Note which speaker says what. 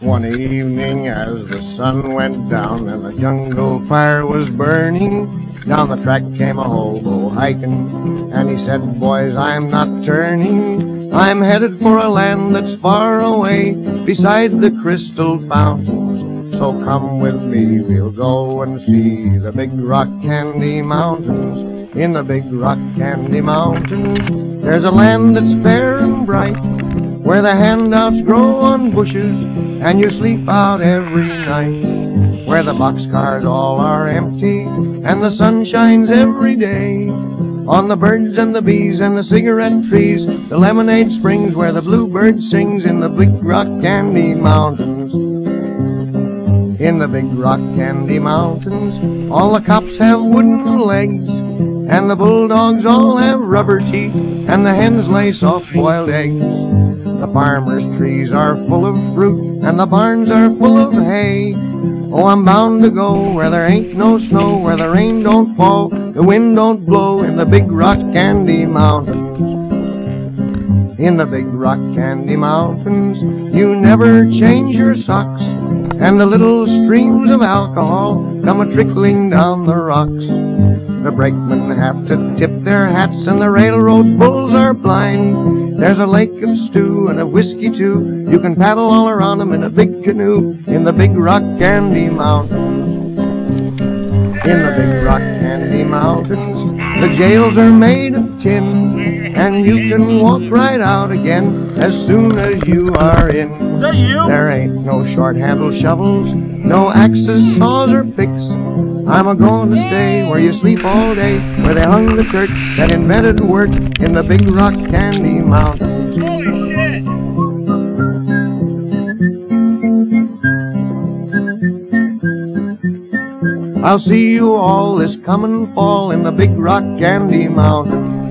Speaker 1: One evening as the sun went down and the jungle fire was burning, down the track came a hobo hiking, and he said, boys, I'm not turning. I'm headed for a land that's far away, beside the crystal fountains. So come with me, we'll go and see the big rock candy mountains. In the big rock candy mountains, there's a land that's fair and bright, where the handouts grow on bushes, and you sleep out every night. Where the boxcars all are empty, and the sun shines every day. On the birds and the bees and the cigarette trees, the lemonade springs where the bluebird sings in the big rock candy mountains. In the big rock candy mountains, all the cops have wooden legs, and the bulldogs all have rubber teeth, and the hens lay soft-boiled eggs. The farmer's trees are full of fruit, and the barns are full of hay. Oh, I'm bound to go where there ain't no snow, where the rain don't fall, the wind don't blow, in the big rock candy mountains. In the big rock candy mountains, you never change your socks, and the little streams of alcohol come a trickling down the rocks. The brakemen have to tip their hats, and the railroad bulls are blind. There's a lake of stew and of whiskey too. You can paddle all around 'em in a big canoe in the big rock candy mountains. In the big rock candy mountains, the jails are made of tin, and you can walk right out again as soon as you are in.
Speaker 2: Is that you?
Speaker 1: There ain't no short-handled shovels, no axes, saws, or picks. I'm a going to stay where you sleep all day, where they hung the church that invented work in the big rock candy mountains.
Speaker 2: Holy shit!
Speaker 1: I'll see you all this coming fall in the big rock candy mountains.